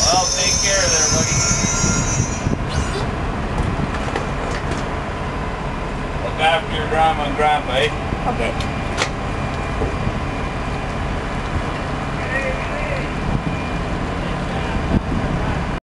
Well, take care there, buddy. Look after your grandma and grandpa, eh? Okay.